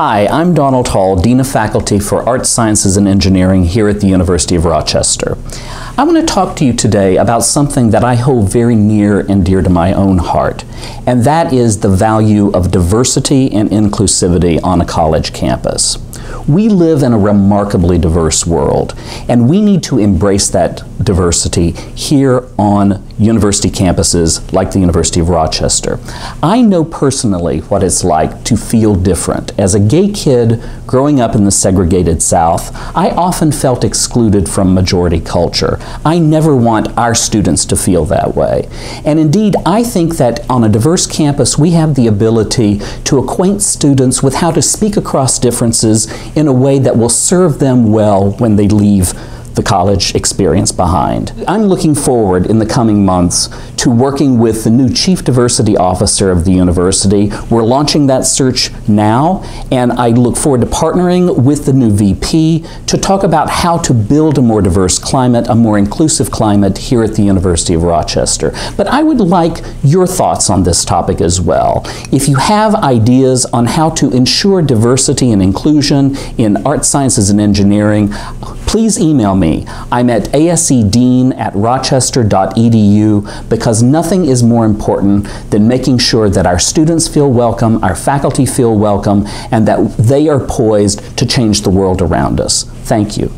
Hi, I'm Donald Hall, Dean of Faculty for Arts, Sciences, and Engineering here at the University of Rochester. I want to talk to you today about something that I hold very near and dear to my own heart, and that is the value of diversity and inclusivity on a college campus. We live in a remarkably diverse world, and we need to embrace that diversity here on university campuses like the University of Rochester. I know personally what it's like to feel different. As a gay kid growing up in the segregated South, I often felt excluded from majority culture. I never want our students to feel that way. And indeed, I think that on a diverse campus, we have the ability to acquaint students with how to speak across differences in a way that will serve them well when they leave the college experience behind. I'm looking forward in the coming months to working with the new Chief Diversity Officer of the university. We're launching that search now, and I look forward to partnering with the new VP to talk about how to build a more diverse climate, a more inclusive climate here at the University of Rochester. But I would like your thoughts on this topic as well. If you have ideas on how to ensure diversity and inclusion in art sciences and engineering, please email me. I'm at asedean at rochester.edu because nothing is more important than making sure that our students feel welcome, our faculty feel welcome, and that they are poised to change the world around us. Thank you.